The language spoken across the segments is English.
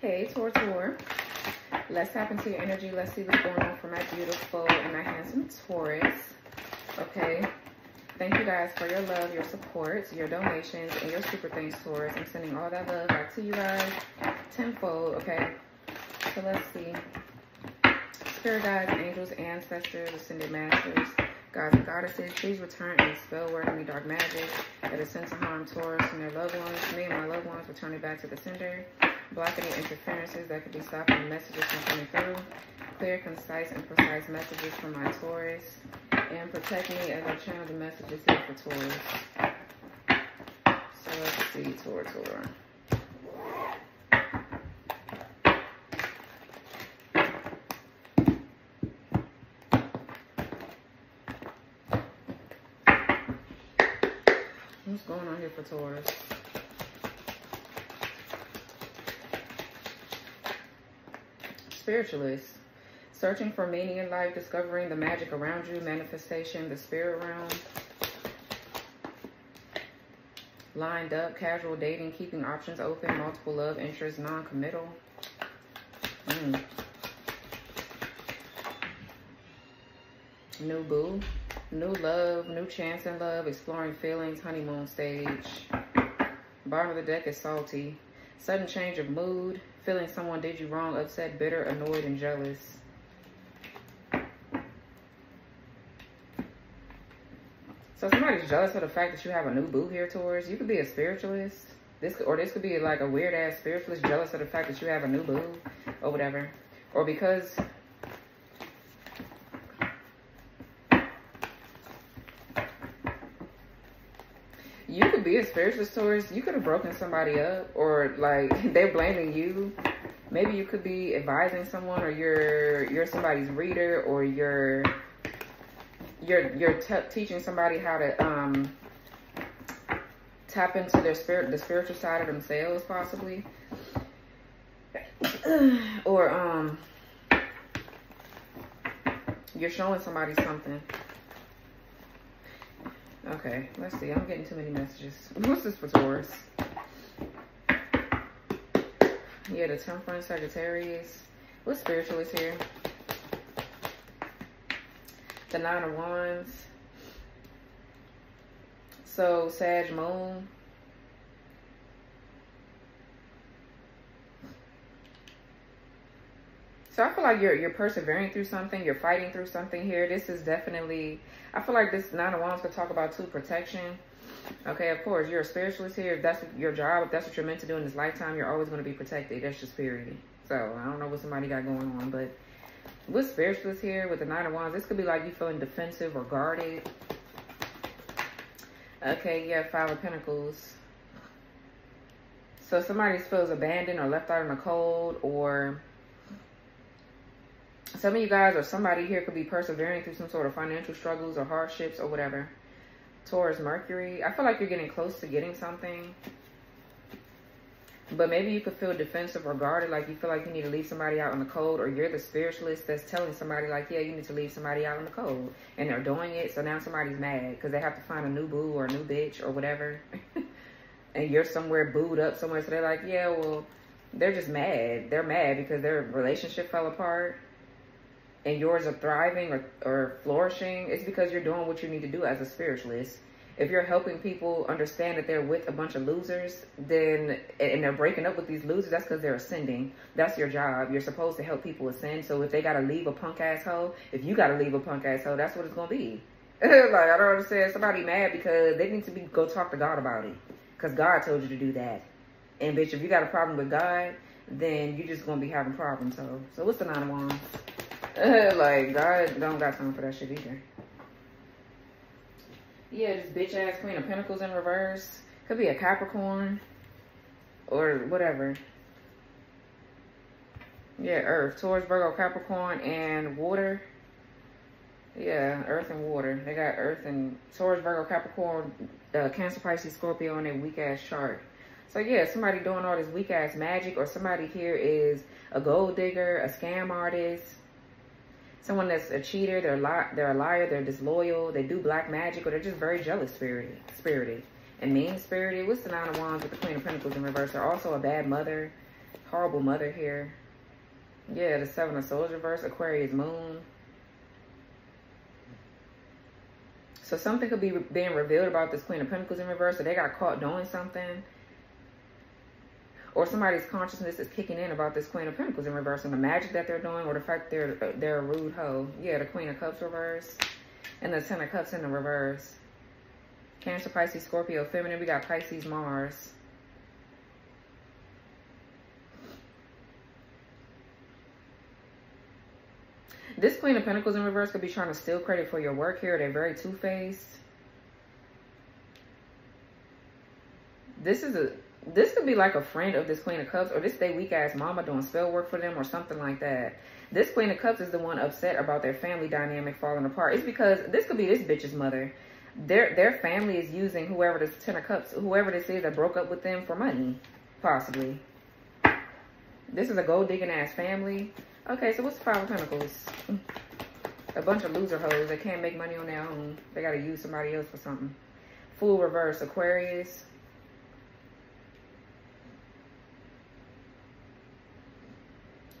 Hey, Tor Tor. Let's tap into your energy. Let's see what's going on for my beautiful and my handsome Taurus. Okay. Thank you guys for your love, your support, your donations, and your super things, Taurus. I'm sending all that love back to you guys tenfold, okay? So let's see. Spirit guides, angels, ancestors, ascended masters, gods and goddesses, please return any spell work, any dark magic that is sent to harm Taurus and their loved ones. Me and my loved ones return it back to the sender. Block any interferences that could be stopping messages from coming through. Clear, concise, and precise messages from my Taurus and protect me as I channel the messages here for Taurus. So let's see, Taurus, Taurus. Going on here for Taurus? Spiritualist. Searching for meaning in life, discovering the magic around you, manifestation, the spirit realm. Lined up, casual dating, keeping options open, multiple love interests, non-committal. Mm. New boo, new love, new chance in love, exploring feelings, honeymoon stage. Bottom of the deck is salty. Sudden change of mood, feeling someone did you wrong, upset, bitter, annoyed, and jealous. So somebody's jealous of the fact that you have a new boo here Taurus. You could be a spiritualist. This or this could be like a weird ass spiritualist jealous of the fact that you have a new boo or whatever. Or because spiritualist Taurus. You could have broken somebody up or like they're blaming you. Maybe you could be advising someone or you're you're somebody's reader or you're you're you're teaching somebody how to um, tap into their spirit, the spiritual side of themselves, possibly, or um, you're showing somebody something. Okay, let's see. I'm getting too many messages. What's this for Taurus? Yeah, the Temperance Sagittarius. What spiritual is here? the Nine of Wands. So, Sag Moon. So I feel like you're you're persevering through something, you're fighting through something here. This is definitely, I feel like this Nine of Wands could talk about too, protection. Okay, of course, you're a spiritualist here. If that's your job, if that's what you're meant to do in this lifetime, you're always going to be protected. That's just period. So I don't know what somebody got going on, but with spiritualists here with the nine of wands this could be like you feeling defensive or guarded okay yeah five of pentacles so somebody feels abandoned or left out in the cold or some of you guys or somebody here could be persevering through some sort of financial struggles or hardships or whatever taurus mercury i feel like you're getting close to getting something but maybe you could feel defensive or guarded, like you feel like you need to leave somebody out in the cold, or you're the spiritualist that's telling somebody, like, yeah, you need to leave somebody out in the cold. And they're doing it, so now somebody's mad because they have to find a new boo or a new bitch or whatever. and you're somewhere booed up somewhere, so they're like, yeah, well, they're just mad. They're mad because their relationship fell apart and yours are thriving or, or flourishing. It's because you're doing what you need to do as a spiritualist if you're helping people understand that they're with a bunch of losers, then and they're breaking up with these losers, that's because they're ascending. That's your job. You're supposed to help people ascend. So if they gotta leave a punk asshole, if you gotta leave a punk asshole, that's what it's gonna be. like I don't understand. Somebody mad because they need to be go talk to God about it, because God told you to do that. And bitch, if you got a problem with God, then you're just gonna be having problems. So, so what's the nine of wands? like God don't got time for that shit either. Yeah, this bitch ass Queen of Pentacles in reverse. Could be a Capricorn or whatever. Yeah, Earth, Taurus, Virgo, Capricorn, and water. Yeah, Earth and water. They got Earth and Taurus, Virgo, Capricorn, uh, Cancer, Pisces, Scorpio on their weak ass chart. So yeah, somebody doing all this weak ass magic, or somebody here is a gold digger, a scam artist, someone that's a cheater, they're a li- they're a liar, they're disloyal, they do black magic, or they're just very jealous spirited, spirited and mean spirited. What's the nine of wands with the queen of pentacles in reverse? They're also a bad mother, Horrible mother here. Yeah, the Seven of Swords reverse, Aquarius moon. So something could be being revealed about this Queen of Pentacles in reverse, or they got caught doing something. Or somebody's consciousness is kicking in about this Queen of Pentacles in reverse and the magic that they're doing, or the fact they're they're a rude hoe. Yeah, the Queen of Cups reverse. And the Ten of Cups in the reverse. Cancer, Pisces, Scorpio, Feminine. We got Pisces, Mars. This Queen of Pentacles in reverse could be trying to steal credit for your work here. They're very two-faced. This is a this could be like a friend of this Queen of Cups or this day weak ass mama doing spell work for them or something like that. This Queen of Cups is the one upset about their family dynamic falling apart. It's because this could be this bitch's mother. Their their family is using whoever this Ten of Cups, whoever this is that broke up with them for money, possibly. This is a gold digging ass family. Okay, so what's the Five of Pentacles? A bunch of loser hoes that can't make money on their own. They got to use somebody else for something. Fool reverse, Aquarius.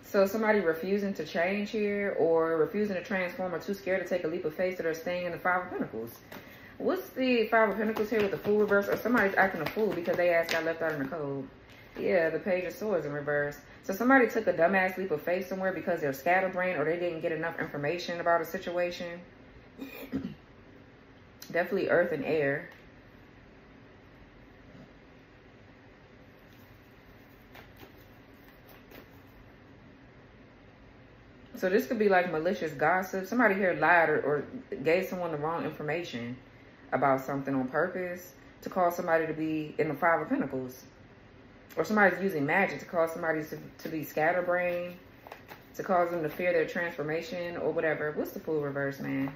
So somebody refusing to change here or refusing to transform or too scared to take a leap of faith that are staying in the Five of Pentacles. What's the Five of Pentacles here with the Fool reverse? Or somebody's acting a fool because they ass got left out in the cold. Yeah, the Page of Swords in reverse. So somebody took a dumbass leap of faith somewhere because they're scatterbrained or they didn't get enough information about a situation. Definitely earth and air. So this could be like malicious gossip. Somebody here lied or, or, gave someone the wrong information about something on purpose to cause somebody to be in the Five of Pentacles. Or somebody's using magic to cause somebody to, to be scatterbrained, to cause them to fear their transformation or whatever. What's the Fool reverse, man?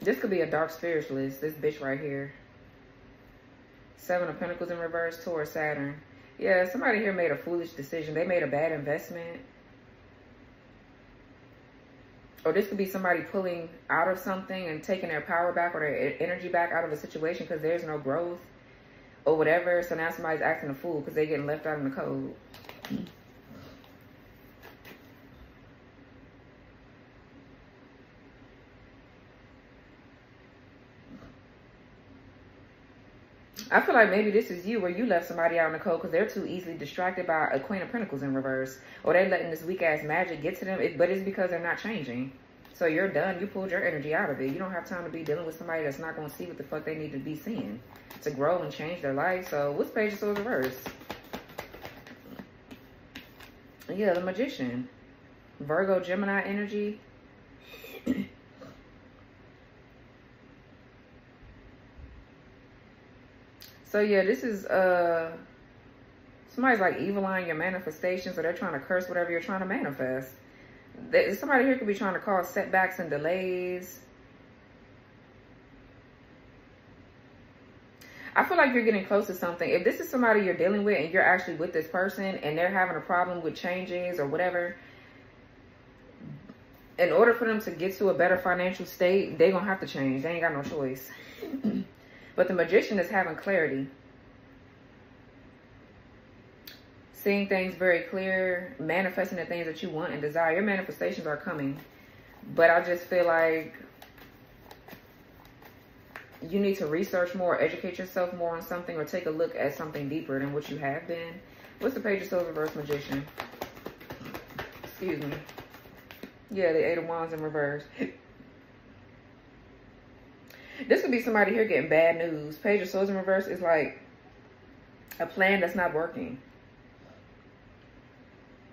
This could be a dark spiritualist, this bitch right here. Seven of Pentacles in reverse, Taurus, Saturn. Yeah, somebody here made a foolish decision. They made a bad investment or this could be somebody pulling out of something and taking their power back or their energy back out of a situation because there's no growth or whatever. So now somebody's acting a fool because they're getting left out in the cold. I feel like maybe this is you where you left somebody out in the cold because they're too easily distracted by a Queen of Pentacles in reverse. Or they're letting this weak ass magic get to them, it, but it's because they're not changing. So you're done. You pulled your energy out of it. You don't have time to be dealing with somebody that's not going to see what the fuck they need to be seeing to grow and change their life. So what's Page of Swords reverse? Yeah, the Magician. Virgo, Gemini energy. So yeah, this is uh somebody's like evil your manifestations or they're trying to curse whatever you're trying to manifest. Somebody here could be trying to cause setbacks and delays. I feel like you're getting close to something. If this is somebody you're dealing with and you're actually with this person and they're having a problem with changes or whatever, in order for them to get to a better financial state, they're going to have to change. They ain't got no choice. But the magician is having clarity. Seeing things very clear, manifesting the things that you want and desire. Your manifestations are coming. But I just feel like you need to research more, educate yourself more on something, or take a look at something deeper than what you have been. What's the page of Swords reverse magician? Excuse me. Yeah, the Eight of Wands in reverse. This could be somebody here getting bad news. Page of Swords in reverse is like a plan that's not working.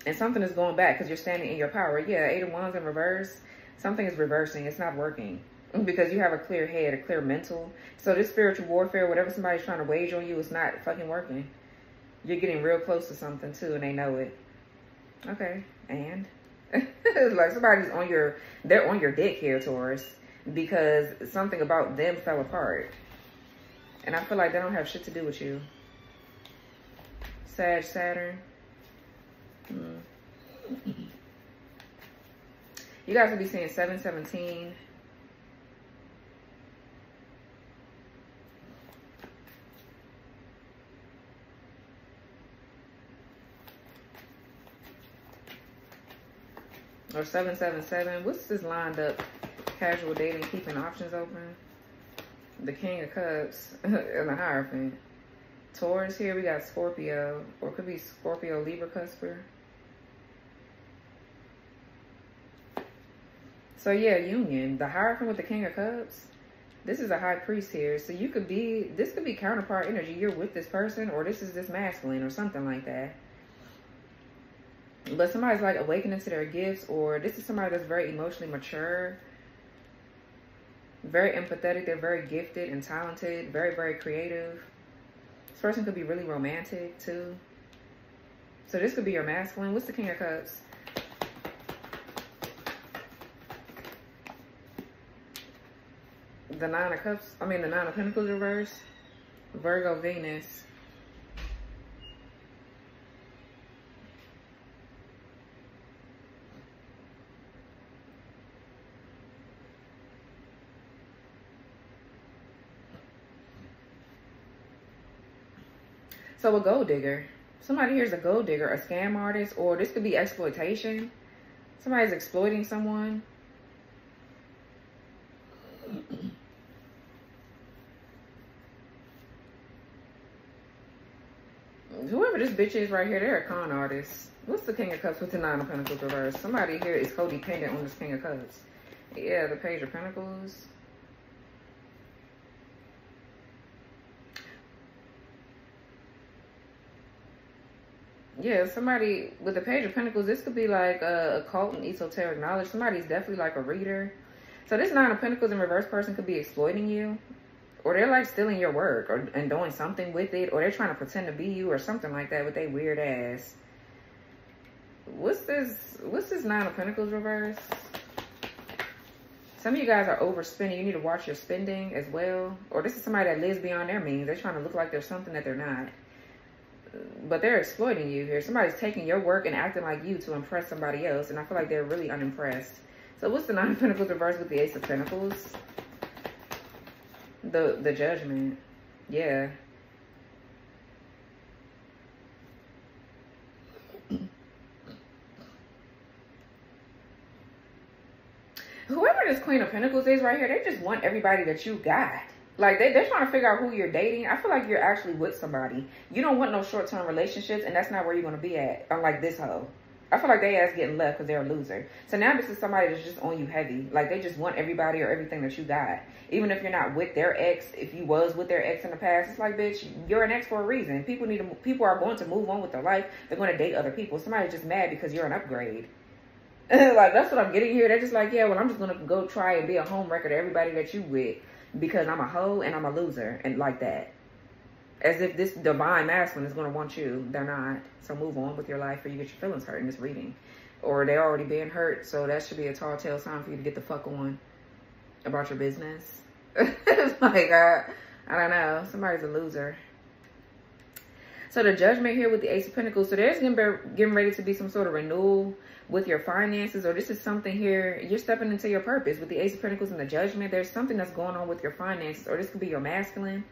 And something is going back because you're standing in your power. Yeah, Eight of Wands in reverse. Something is reversing. It's not working. Because you have a clear head, a clear mental. So this spiritual warfare, whatever somebody's trying to wage on you, is not fucking working. You're getting real close to something too, and they know it. Okay, and? like somebody's on your, they're on your dick here, Taurus because something about them fell apart. And I feel like they don't have shit to do with you. Sag Saturn. Hmm. You guys will be seeing 717. Or 777. What's this lined up? Casual dating, keeping options open. The King of Cups and the Hierophant. Taurus here, we got Scorpio. Or could be Scorpio Libra Cusper. So yeah, union. The Hierophant with the King of Cups. This is a high priest here. So you could be, this could be counterpart energy. You're with this person or this is this masculine or something like that. But somebody's like awakening to their gifts or this is somebody that's very emotionally mature. Very empathetic. They're very gifted and talented. Very, very creative. This person could be really romantic too. So this could be your masculine. What's the King of Cups? the Nine of Cups, I mean the Nine of Pentacles reverse, Virgo, Venus. So a gold digger. Somebody here's a gold digger, a scam artist, or this could be exploitation. Somebody's exploiting someone. whoever this bitch is right here, they're a con artist. What's the King of Cups with the Nine of Pentacles reversed? Somebody here is codependent on this King of Cups. Yeah, the Page of Pentacles. Yeah, somebody with the Page of Pentacles, this could be like a occult and esoteric knowledge. Somebody's definitely like a reader. So this Nine of Pentacles in reverse person could be exploiting you or they're like stealing your work or and doing something with it or they're trying to pretend to be you or something like that with their weird ass. What's this what's this nine of pentacles reverse? Some of you guys are overspending. You need to watch your spending as well. Or this is somebody that lives beyond their means. They're trying to look like they're something that they're not but they're exploiting you here somebody's taking your work and acting like you to impress somebody else and i feel like they're really unimpressed so what's the nine of pentacles reverse with the ace of pentacles the the judgment. Yeah. Whoever this Queen of Pentacles is right here, they just want everybody that you got. Like, they, they're trying to figure out who you're dating. I feel like you're actually with somebody. You don't want no short-term relationships, and that's not where you're to be at. Unlike this hoe. I feel like they ass getting left because they're a loser. So now this is somebody that's just on you heavy. Like they just want everybody or everything that you got. Even if you're not with their ex, if you was with their ex in the past, it's like, bitch, you're an ex for a reason. People need to, people are going to move on with their life. They're going to date other people. Somebody's just mad because you're an upgrade. like that's what I'm getting here. They're just like, yeah, well, I'm just gonna go try and be a home record to everybody that you with because I'm a hoe and I'm a loser and like that as if this divine masculine is going to want you. They're not. So move on with your life or you get your feelings hurt in this reading. Or they're already being hurt. So that should be a tall tale sign for you to get the fuck on about your business. like, I, I don't know. Somebody's a loser. So the judgment here with the Ace of Pentacles. So there's getting ready to be some sort of renewal with your finances. Or this is something here. You're stepping into your purpose. With the Ace of Pentacles and the judgment, there's something that's going on with your finances. Or this could be your masculine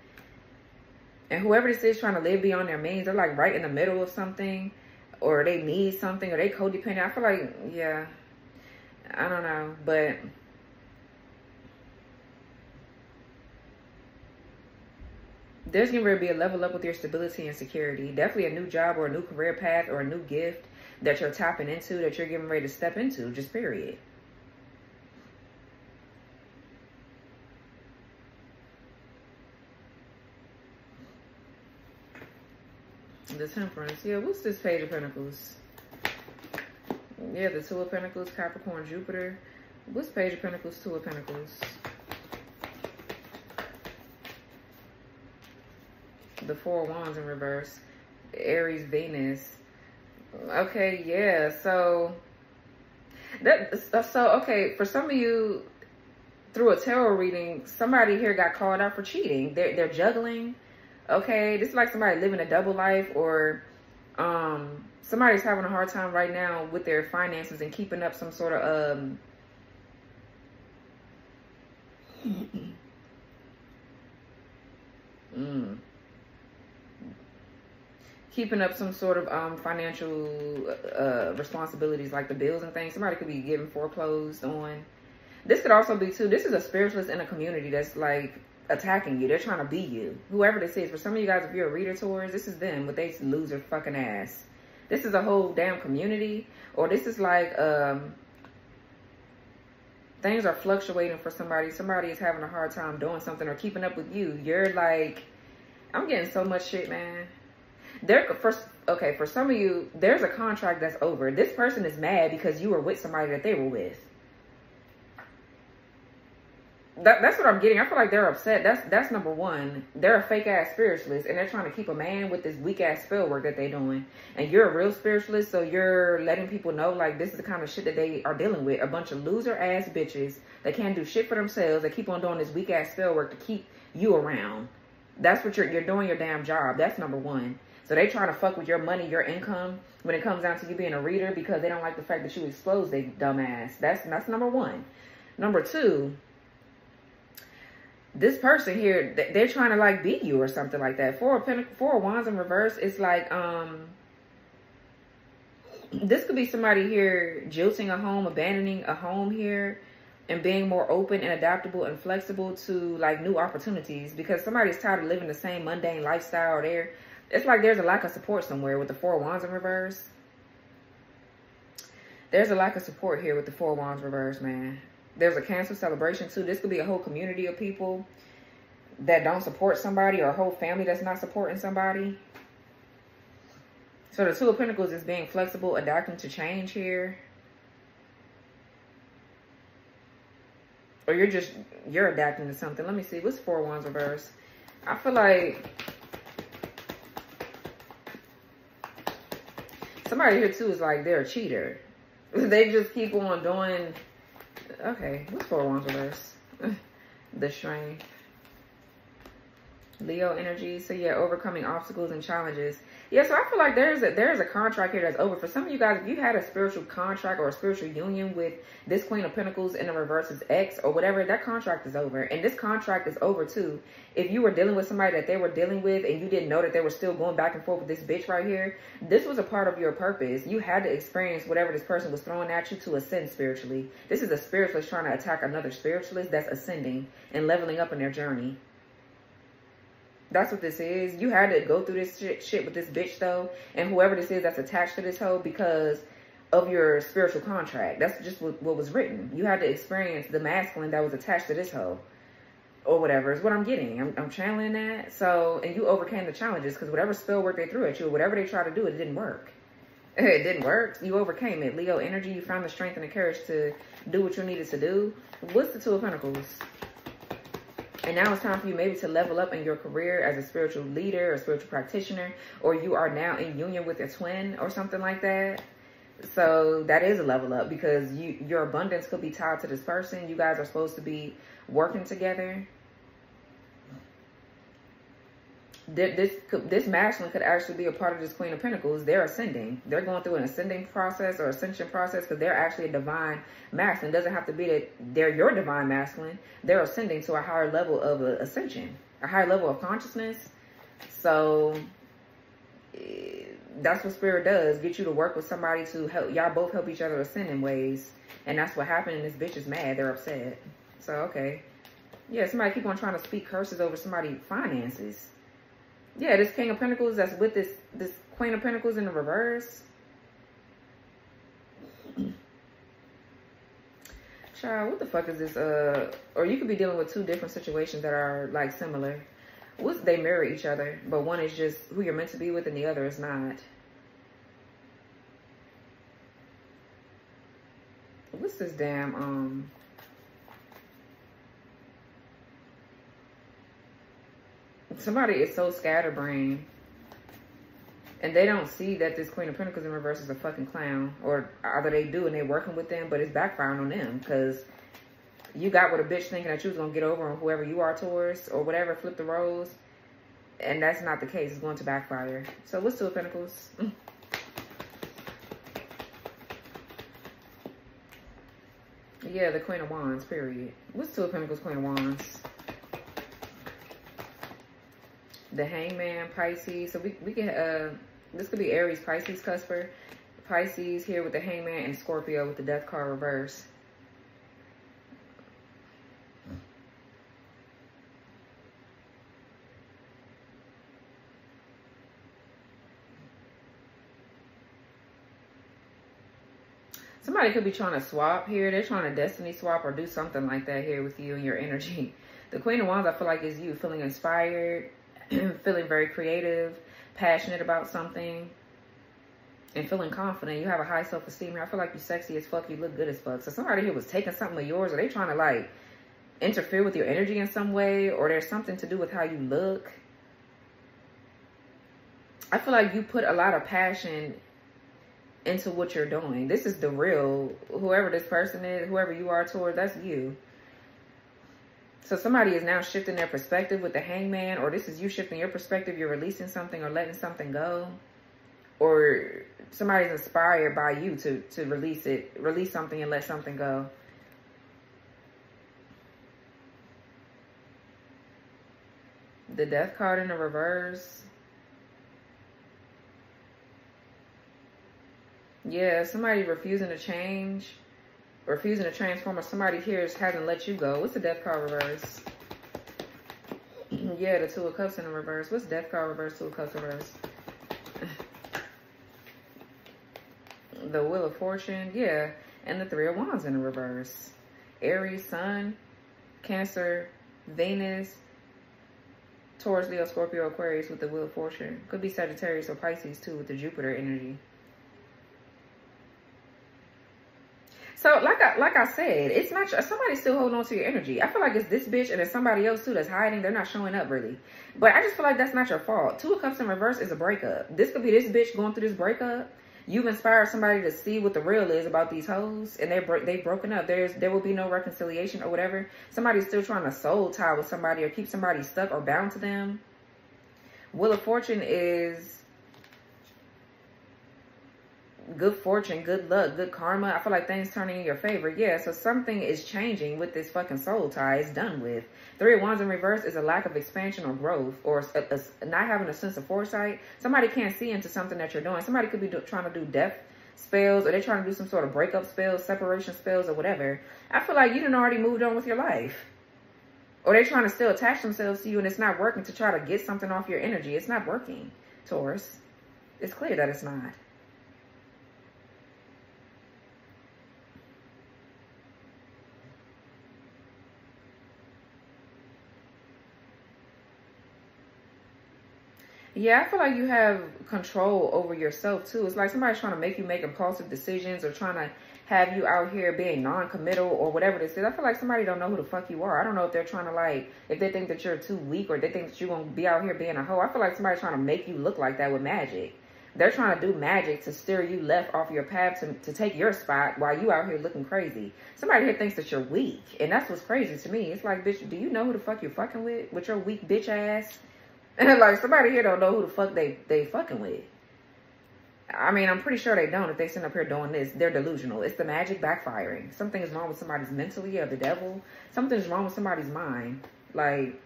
and whoever this is trying to live beyond their means, they're like right in the middle of something or they need something or they codependent. I feel like, yeah, I don't know, but there's going to be a level up with your stability and security. Definitely a new job or a new career path or a new gift that you're tapping into, that you're getting ready to step into, just period. The Temperance. Yeah, what's this Page of Pentacles? Yeah, the Two of Pentacles, Capricorn, Jupiter. What's Page of Pentacles, Two of Pentacles? The Four Wands in reverse. Aries, Venus. Okay, yeah, so... That, so, okay, for some of you, through a tarot reading, somebody here got called out for cheating. They're, they're juggling Okay, this is like somebody living a double life or um, somebody's having a hard time right now with their finances and keeping up some sort of um, mm. Keeping up some sort of um, financial uh, responsibilities like the bills and things. Somebody could be getting foreclosed on. This could also be too. This is a spiritualist in a community that's like attacking you. They're trying to be you. Whoever this is. For some of you guys, if you're a reader Taurus, this is them, but they lose their fucking ass. This is a whole damn community, or this is like um, things are fluctuating for somebody. Somebody is having a hard time doing something or keeping up with you. You're like, I'm getting so much shit, man there first okay for some of you there's a contract that's over. This person is mad because you were with somebody that they were with. That, that's what i'm getting. I feel like they're upset. That's that's number one. They're a fake ass spiritualist and they're trying to keep a man with this weak ass spell work that they're doing. And you're a real spiritualist so you're letting people know like this is the kind of shit that they are dealing with. A bunch of loser ass bitches that can't do shit for themselves they keep on doing this weak ass spell work to keep you around. That's what you're you're doing your damn job. That's number one so they trying to fuck with your money, your income when it comes down to you being a reader because they don't like the fact that you expose they dumbass. That's that's number one. Number two, this person here, they're trying to like beat you or something like that. Four of four of wands in reverse, it's like um this could be somebody here jilting a home, abandoning a home here, and being more open and adaptable and flexible to like new opportunities because somebody's tired of living the same mundane lifestyle. They're it's like there's a lack of support somewhere with the four wands in reverse. There's a lack of support here with the four wands reverse, man. There's a cancer celebration too. This could be a whole community of people that don't support somebody or a whole family that's not supporting somebody. So the Two of Pentacles is being flexible, adapting to change here. Or you're just, you're adapting to something. Let me see. What's Four Wands reverse? I feel like somebody here too is like they're a cheater. they just keep on doing. Okay, what's four wands reverse? the strength. Leo energy. So yeah, overcoming obstacles and challenges. Yeah, so I feel like there's a there's a contract here that's over. For some of you guys, if you had a spiritual contract or a spiritual union with this Queen of Pentacles in the reverse reverse's X or whatever, that contract is over. And this contract is over too. If you were dealing with somebody that they were dealing with and you didn't know that they were still going back and forth with this bitch right here, this was a part of your purpose. You had to experience whatever this person was throwing at you to ascend spiritually. This is a spiritualist trying to attack another spiritualist that's ascending and leveling up in their journey. That's what this is. You had to go through this shit, shit with this bitch though, and whoever this is that's attached to this hoe because of your spiritual contract. That's just what, what was written. You had to experience the masculine that was attached to this hoe or whatever is what I'm getting. I'm, I'm channeling that. So, and you overcame the challenges because whatever spell work they threw at you, whatever they tried to do, it didn't work. It didn't work. You overcame it. Leo energy, you found the strength and the courage to do what you needed to do. What's the Two of Pentacles? And now it's time for you maybe to level up in your career as a spiritual leader or spiritual practitioner, or you are now in union with a twin or something like that. So that is a level up because you your abundance could be tied to this person. You guys are supposed to be working together. This this masculine could actually be a part of this Queen of Pentacles. They're ascending. They're going through an ascending process or ascension process because they're actually a divine masculine. Doesn't have to be that they're your divine masculine. They're ascending to a higher level of ascension, a higher level of consciousness. So eh, that's what spirit does. Get you to work with somebody to help y'all both help each other ascend in ways. And that's what happened. And this bitch is mad. They're upset. So, okay. Yeah, somebody keep on trying to speak curses over somebody's finances. Yeah, this King of Pentacles that's with this this Queen of Pentacles in the reverse. Child, what the fuck is this? Uh, or you could be dealing with two different situations that are like similar. What's they mirror each other, but one is just who you're meant to be with, and the other is not. What's this damn um? Somebody is so scatterbrained and they don't see that this Queen of Pentacles in reverse is a fucking clown. Or either they do and they're working with them, but it's backfiring on them. Because you got with a bitch thinking that you was to get over on whoever you are Taurus or whatever, flip the roles. And that's not the case. It's going to backfire. So what's Two of Pentacles? yeah, the Queen of Wands, period. What's Two of Pentacles, Queen of Wands? The hangman pisces so we, we can uh This could be Aries, Pisces, cusper. Pisces here with the hangman and Scorpio with the death card reverse. Somebody could be trying to swap here. They're trying to destiny swap or do something like that here with you and your energy. The Queen of Wands, I feel like, is you feeling inspired, feeling very creative, passionate about something, and feeling confident. You have a high self-esteem. I feel like you're sexy as fuck. You look good as fuck. So somebody here was taking something of yours, or they trying to, like, interfere with your energy in some way, or there's something to do with how you look. I feel like you put a lot of passion into what you're doing. This is the real, whoever this person is, whoever you are toward, that's you. So somebody is now shifting their perspective with the hangman, or this is you shifting your perspective. You're releasing something or letting something go. Or somebody's inspired by you to, to release it, release something and let something go. The death card in the reverse. Yeah, somebody refusing to change, refusing to transform, or somebody here hasn't let you go. What's the death card reverse? yeah, the two of cups in the reverse. What's death card reverse, two of cups reverse? the wheel of fortune, yeah, and the three of wands in the reverse. Aries, Sun, Cancer, Venus, Taurus, Leo, Scorpio, Aquarius with the wheel of fortune. Could be Sagittarius or Pisces too with the Jupiter energy. So like Like I said, it's not somebody's still holding on to your energy. I feel like it's this bitch and it's somebody else too that's hiding. They're not showing up really. But I just feel like that's not your fault. Two of Cups in reverse is a breakup. This could be this bitch going through this breakup. You've inspired somebody to see what the real is about these hoes, and they're they've broken up. There's there will be no reconciliation or whatever. Somebody's still trying to soul tie with somebody or keep somebody stuck or bound to them. Wheel of Fortune is good fortune, good luck, good karma. I feel like things turning in your favor. Yeah, so something is changing with this fucking soul tie. It's done with. Three of Wands in reverse is a lack of expansion or growth or a, a, not having a sense of foresight. Somebody can't see into something that you're doing. Somebody could be do, trying to do death spells or they're trying to do some sort of breakup spells, separation spells or whatever. I feel like you done already moved on with your life. Or they're trying to still attach themselves to you and it's not working to try to get something off your energy. It's not working, Taurus. It's clear that it's not. Yeah, I feel like you have control over yourself too. It's like somebody's trying to make you make impulsive decisions or trying to have you out here being non-committal or whatever this is. I feel like somebody don't know who the fuck you are. I don't know if they're trying to like, if they think that you're too weak or they think that you're going to be out here being a hoe. I feel like somebody's trying to make you look like that with magic. They're trying to do magic to steer you left off your path to, to take your spot while you out here looking crazy. Somebody here thinks that you're weak. And that's what's crazy to me. It's like, bitch, do you know who the fuck you're fucking with? With your weak bitch ass? Like somebody here don't know who the fuck they they fucking with. I mean, I'm pretty sure they don't if they sit up here doing this. They're delusional. It's the magic backfiring. Something is wrong with somebody's mentally or the devil. Something's wrong with somebody's mind. Like,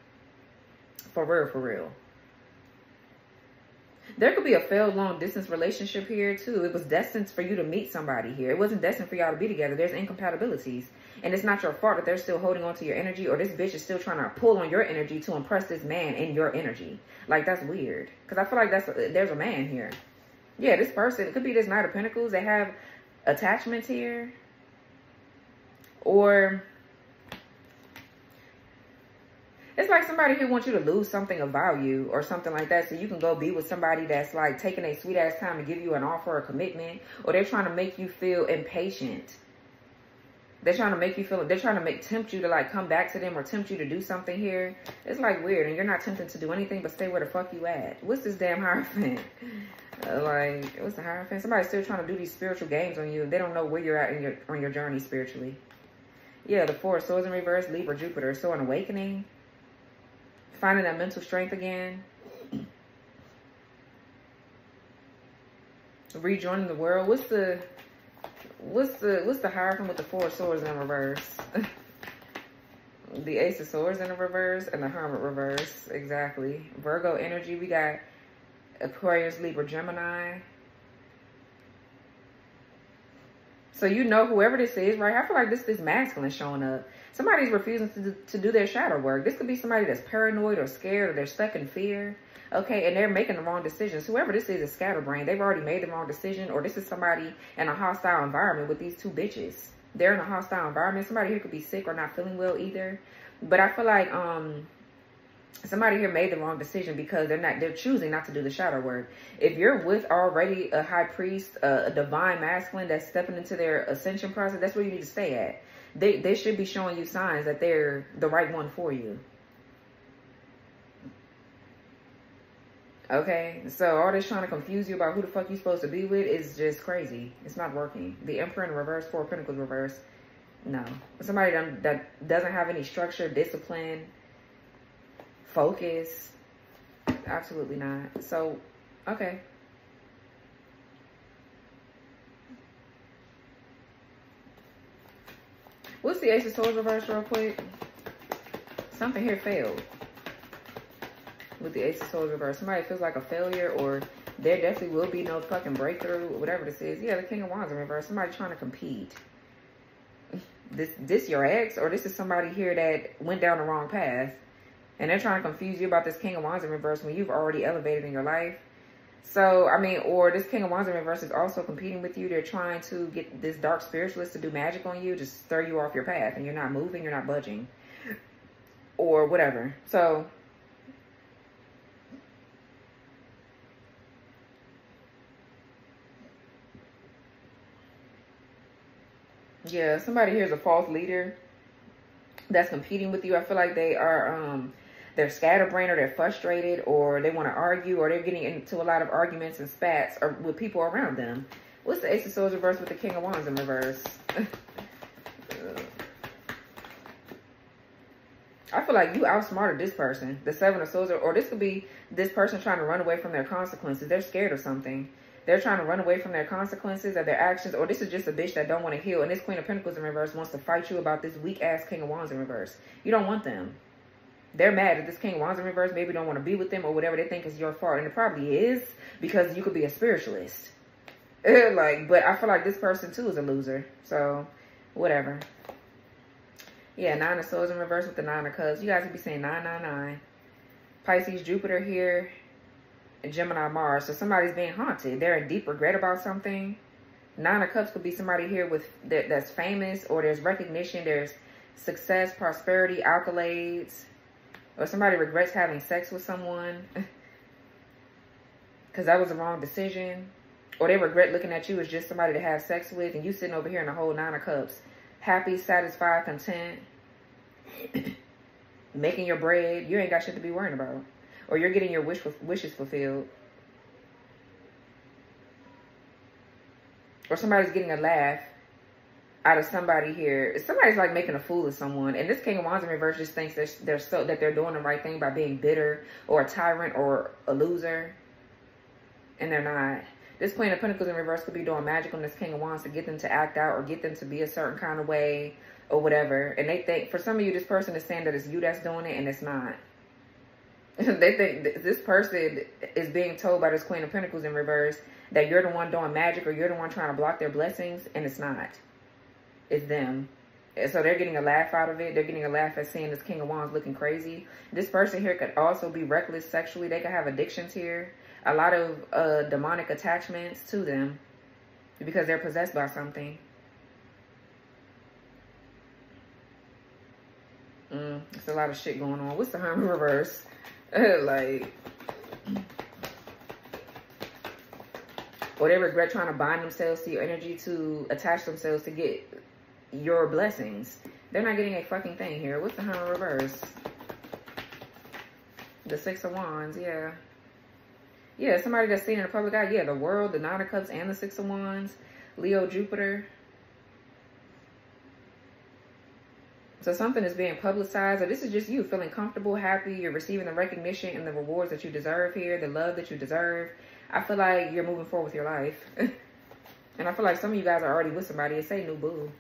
for real, for real. There could be a failed long distance relationship here too. It was destined for you to meet somebody here. It wasn't destined for y'all to be together. There's incompatibilities. And it's not your fault that they're still holding on to your energy or this bitch is still trying to pull on your energy to impress this man in your energy. Like, that's weird. Because I feel like that's there's a man here. Yeah, this person, it could be this Knight of Pentacles. They have attachments here. Or it's like somebody who wants you to lose something of value or something like that so you can go be with somebody that's like taking a sweet ass time to give you an offer or commitment or they're trying to make you feel impatient they're trying to make you feel, they're trying to make, tempt you to like come back to them or tempt you to do something here. It's like weird and you're not tempted to do anything but stay where the fuck you at. What's this damn Hierophant? Uh, like, what's the Hierophant? Somebody's still trying to do these spiritual games on you. They don't know where you're at in your, on your journey spiritually. Yeah, the Four Swords in reverse, Libra, Jupiter. So an awakening, finding that mental strength again. Rejoining the world. What's the what's the what's the hierophant with the four swords in reverse? the ace of swords in the reverse and the hermit reverse. Exactly. Virgo energy. We got Aquarius, Libra, Gemini. So you know whoever this is, right? I feel like this is masculine showing up. Somebody's refusing to to do their shadow work. This could be somebody that's paranoid or scared or they're stuck in fear. Okay, and they're making the wrong decisions. Whoever this is is scatterbrain. They've already made the wrong decision or this is somebody in a hostile environment with these two bitches. They're in a hostile environment. Somebody here could be sick or not feeling well either. But I feel like um somebody here made the wrong decision because they're not they're choosing not to do the shadow work. If you're with already a high priest a, a, divine masculine that's stepping into their ascension process that's where you need to stay at. They they should be showing you signs that they're the right one for you. Okay? So all this trying to confuse you about who the fuck you supposed to be with is just crazy. It's not working. The emperor in reverse four pentacles reverse no. Somebody that doesn't have any structure discipline focus. Absolutely not. So, okay. What's the Ace of Swords reverse real quick? Something here failed. With the Ace of Swords reverse. Somebody feels like a failure or there definitely will be no fucking breakthrough, whatever this is. Yeah, the King of Wands in reverse. Somebody trying to compete. This this your ex or this is somebody here that went down the wrong path and they're trying to confuse you about this King of Wands in reverse when you've already elevated in your life. So, I mean, or this King of Wands in reverse is also competing with you. They're trying to get this dark spiritualist to do magic on you, just stir you off your path, and you're not moving, you're not budging, or whatever. So, yeah, somebody here is a false leader that's competing with you. I feel like they are um they're scatterbrained or they're frustrated or they want to argue or they're getting into a lot of arguments and spats or with people around them. What's the Ace of Swords reverse with the King of Wands in reverse? I feel like you outsmarted this person, the Seven of Swords, or this could be this person trying to run away from their consequences. They're scared of something. They're trying to run away from their consequences of their actions, or this is just a bitch that don't want to heal. And this Queen of Pentacles in reverse wants to fight you about this weak ass King of Wands in reverse. You don't want them they're mad that this King Wands in reverse maybe don't want to be with them or whatever they think is your fault. And it probably is because you could be a spiritualist. like, but I feel like this person too is a loser. So, whatever. Yeah, Nine of Swords in reverse with the Nine of Cups. You guys could be saying 999. Pisces, Jupiter here. And Gemini, Mars. So somebody's being haunted. They're in deep regret about something. Nine of Cups could be somebody here with that, that's famous or there's recognition. There's success, prosperity, accolades or somebody regrets having sex with someone because that was the wrong decision, or they regret looking at you as just somebody to have sex with, and you sitting over here in a whole nine of cups, happy, satisfied, content, making your bread, you ain't got shit to be worrying about, or you're getting your wish wishes fulfilled. Or somebody's getting a laugh out of somebody here. Somebody's like making a fool of someone. And this King of Wands in reverse just thinks they're, they're so that they're doing the right thing by being bitter or a tyrant or a loser. And they're not. This Queen of Pentacles in reverse could be doing magic on this King of Wands to get them to act out or get them to be a certain kind of way or whatever. And they think, for some of you, this person is saying that it's you that's doing it and it's not. they think this person is being told by this Queen of Pentacles in reverse that you're the one doing magic or you're the one trying to block their blessings and it's not. It's them. So they're getting a laugh out of it. They're getting a laugh at seeing this King of Wands looking crazy. This person here could also be reckless sexually. They could have addictions here. A lot of uh, demonic attachments to them because they're possessed by something. Mm, it's a lot of shit going on. What's the Hermit reverse? like, or they regret trying to bind themselves to your energy to attach themselves to get your blessings. They're not getting a fucking thing here. What's the Hermit reverse? The Six of Wands, yeah. Yeah, somebody that's seen in the public eye. Yeah, the World, the Nine of Cups, and the Six of Wands. Leo, Jupiter. So something is being publicized, or this is just you feeling comfortable, happy, you're receiving the recognition and the rewards that you deserve here, the love that you deserve. I feel like you're moving forward with your life. and I feel like some of you guys are already with somebody. It's say new boo.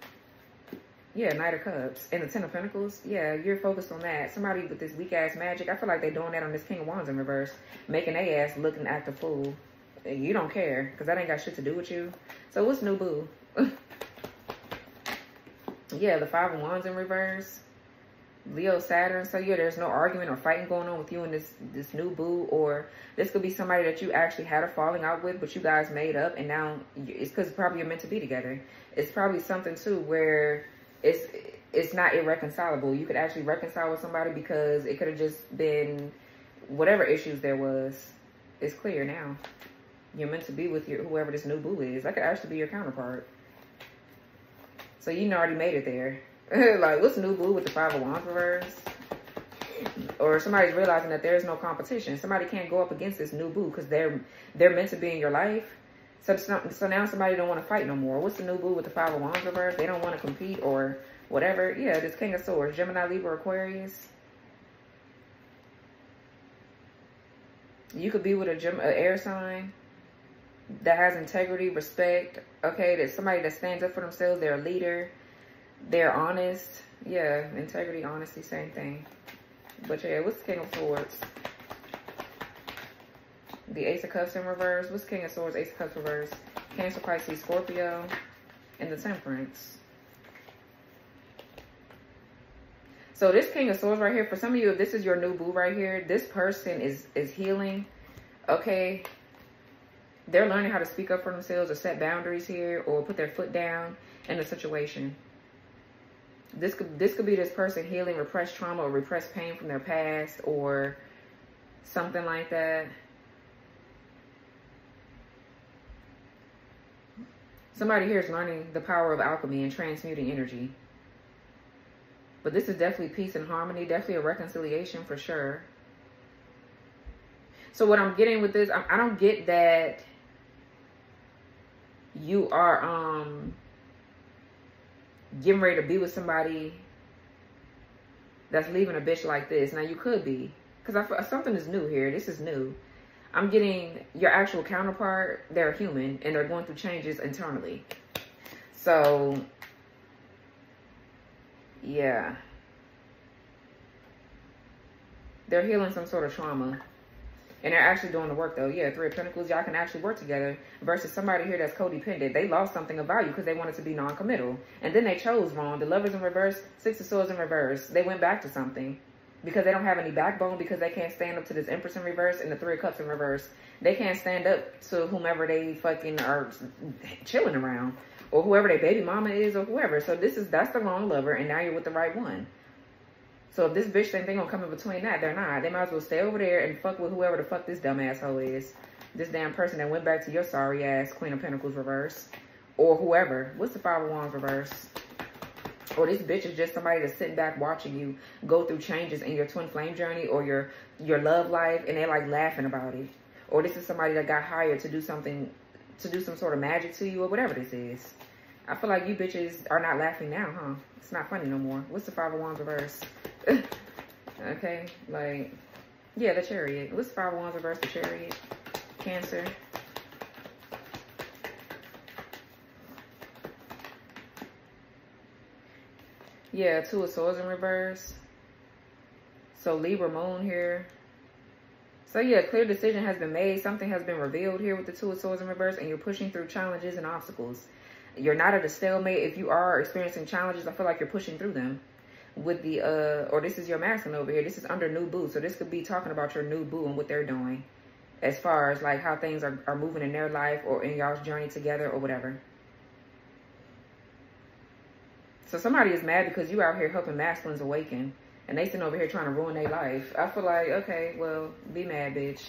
Yeah, Knight of Cups. And the Ten of Pentacles. Yeah, you're focused on that. Somebody with this weak ass magic. I feel like they're doing that on this King of Wands in reverse. Making their ass looking act a fool. You don't care. Because that ain't got shit to do with you. So what's new boo? yeah, the Five of Wands in reverse. Leo Saturn. So yeah, there's no argument or fighting going on with you and this this new boo, or this could be somebody that you actually had a falling out with, but you guys made up, and now it's because probably you're meant to be together. It's probably something too where it's it's not irreconcilable. You could actually reconcile with somebody because it could have just been whatever issues there was. It's clear now. You're meant to be with your whoever this new boo is. That could actually be your counterpart. So you already made it there. like, what's new boo with the five of wands reverse? Or somebody's realizing that there's no competition. Somebody can't go up against this new boo because they're they're meant to be in your life. So, so now somebody don't want to fight no more. What's the new boo with the five oh of wands reverse? They don't want to compete or whatever. Yeah, this king of swords, Gemini, Libra, Aquarius. You could be with a, Gem, a air sign that has integrity, respect. Okay, that somebody that stands up for themselves. They're a leader they're honest. Yeah, integrity, honesty, same thing. But yeah, what's King of Swords? The Ace of Cups in reverse. What's King of Swords? Ace of Cups reverse. Cancer, Pisces, Scorpio, and the Temperance. So this King of Swords right here, for some of you, if this is your new boo right here, this person is is healing. Okay. They're learning how to speak up for themselves or set boundaries here or put their foot down in a situation. This could this could be this person healing repressed trauma or repressed pain from their past or something like that. Somebody here is learning the power of alchemy and transmuting energy. But this is definitely peace and harmony, definitely a reconciliation for sure. So what I'm getting with this, I, don't get that you are um getting ready to be with somebody that's leaving a bitch like this. Now, you could be. Because I something is new here. This is new. I'm getting your actual counterpart. They're human. And they're going through changes internally. So, yeah. They're healing some sort of trauma. And they're actually doing the work though. Yeah, Three of Pentacles, y'all can actually work together versus somebody here that's codependent. They lost something of value because they wanted to be non-committal. And then they chose wrong. The Lovers in reverse, Six of Swords in reverse. They went back to something because they don't have any backbone because they can't stand up to this Empress in reverse and the Three of Cups in reverse. They can't stand up to whomever they fucking are chilling around or whoever their baby mama is or whoever. So this is, that's the wrong lover and now you're with the right one. So if this bitch think they gonna come in between that, they're not. They might as well stay over there and fuck with whoever the fuck this dumb asshole is. This damn person that went back to your sorry ass Queen of Pentacles reverse. Or whoever. What's the Five of Wands reverse? Or this bitch is just somebody that's sitting back watching you go through changes in your twin flame journey or your your love life and they're like laughing about it. Or this is somebody that got hired to do something, to do some sort of magic to you or whatever this is. I feel like you bitches are not laughing now, huh? It's not funny no more. What's the Five of Wands reverse? okay, like, yeah, the chariot. What's the five of wands reverse the chariot? Cancer. Yeah, two of swords in reverse. So Libra moon here. So yeah, clear decision has been made. Something has been revealed here with the two of swords in reverse and you're pushing through challenges and obstacles. You're not at a stalemate. If you are experiencing challenges, I feel like you're pushing through them with the, uh, or this is your masculine over here. This is under new boo. So this could be talking about your new boo and what they're doing as far as like how things are, are moving in their life or in y'all's journey together or whatever. So somebody is mad because you out here helping masculines awaken and they sitting over here trying to ruin their life. I feel like, okay, well, be mad, bitch.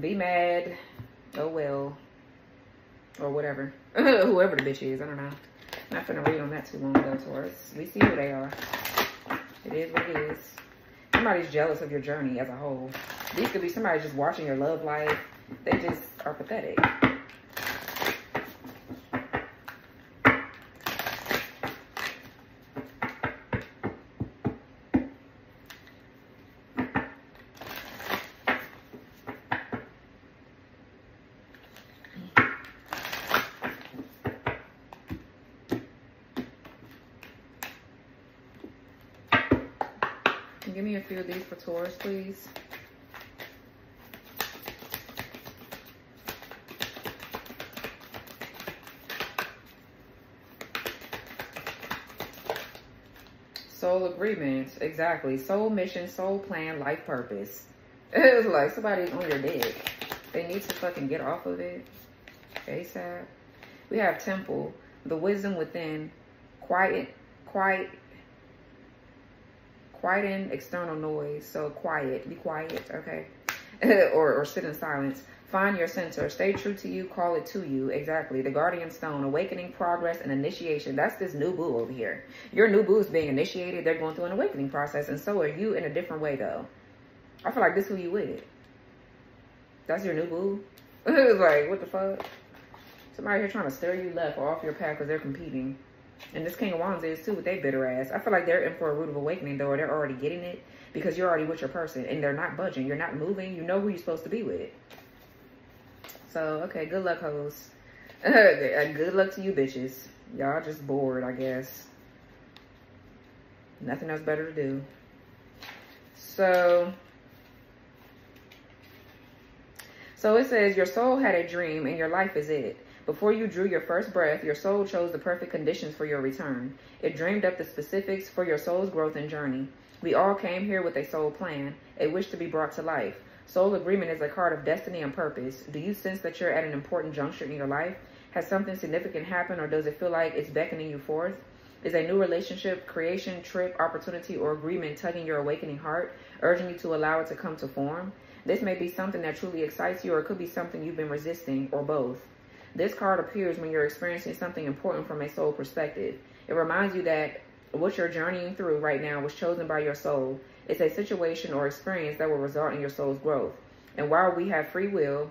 Be mad. Oh, well. Or whatever. Whoever the bitch is, I don't know. I'm not gonna read on that too long though, Taurus. We see who they are. It is what it is. Somebody's jealous of your journey as a whole. These could be somebody just watching your love life. They just are pathetic. A few of these for Taurus, please. Soul agreements, exactly. Soul mission, soul plan, life purpose. It's like somebody's on your dick. They need to fucking get off of it. ASAP. We have temple, the wisdom within, quiet, quiet, quieten external noise. So quiet, be quiet, okay? or, or sit in silence. Find your center. Stay true to you. Call it to you. Exactly. The guardian stone. Awakening, progress, and initiation. That's this new boo over here. Your new boo is being initiated. They're going through an awakening process. And so are you in a different way, though. I feel like this who you with. That's your new boo. like, what the fuck? Somebody here trying to steer you left or off your path because they're competing. And this King of Wands is too with their bitter ass. I feel like they're in for a root of awakening though, or they're already getting it because you're already with your person and they're not budging. You're not moving. You know who you're supposed to be with. So, okay, good luck, hoes. Uh, good luck to you bitches. Y'all just bored, I guess. Nothing else better to do. So, so it says, your soul had a dream and your life is it. Before you drew your first breath, your soul chose the perfect conditions for your return. It dreamed up the specifics for your soul's growth and journey. We all came here with a soul plan, a wish to be brought to life. Soul agreement is a card of destiny and purpose. Do you sense that you're at an important juncture in your life? Has something significant happened or does it feel like it's beckoning you forth? Is a new relationship, creation, trip, opportunity, or agreement tugging your awakening heart, urging you to allow it to come to form? This may be something that truly excites you or it could be something you've been resisting or both. This card appears when you're experiencing something important from a soul perspective. It reminds you that what you're journeying through right now was chosen by your soul it's a situation or experience that will result in your soul's growth. And while we have free will,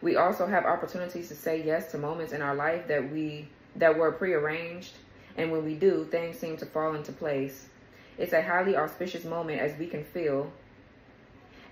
we also have opportunities to say yes to moments in our life that we that were prearranged. And when we do, things seem to fall into place. It's a highly auspicious moment as we can feel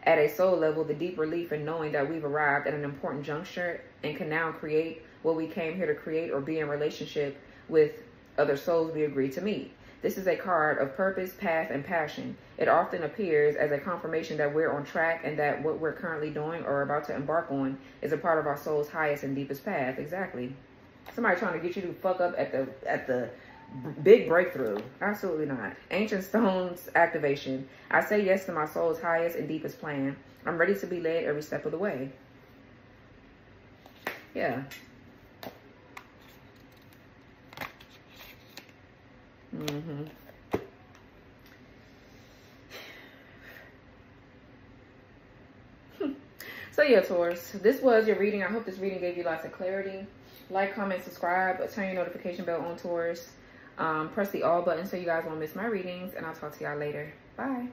at a soul level the deep relief in knowing that we've arrived at an important juncture and can now create what we came here to create or be in relationship with other souls we agreed to meet. This is a card of purpose, path, and passion. It often appears as a confirmation that we're on track and that what we're currently doing or about to embark on is a part of our soul's highest and deepest path. Exactly. Somebody trying to get you to fuck up at the at the big breakthrough. Absolutely not. Ancient Stones activation. I say yes to my soul's highest and deepest plan. I'm ready to be led every step of the way. Yeah. Mm-hmm. so yeah, Taurus, this was your reading. I hope this reading gave you lots of clarity. Like, comment, subscribe, turn your notification bell on, Taurus. Um, press the all button so you guys won't miss my readings, and I'll talk to y'all later. Bye.